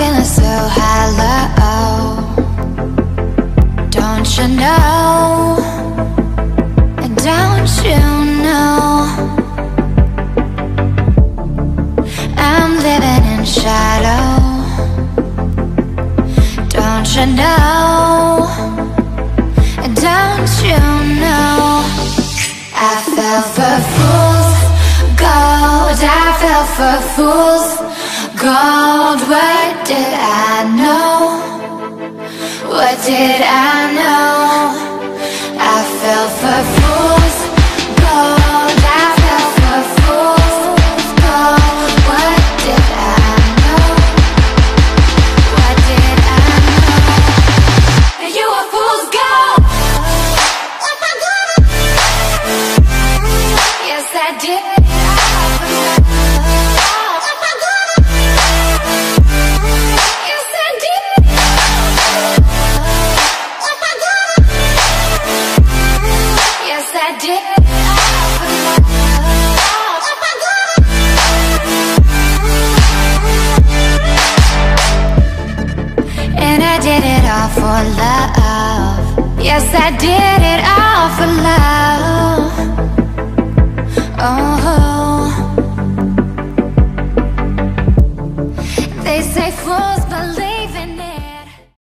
feeling so hollow. Don't you know, don't you know? I'm living in shadow. Don't you know, don't you know? I fell for fools, gold I fell for fools. Gold. Where did I know? What did I know? I fell for fools gold. I fell for fools gold. What did I know? What did I know? You were fool's gold. Yes, I did. For love. And I did it all for love. Yes, I did it all for love. Oh, they say fools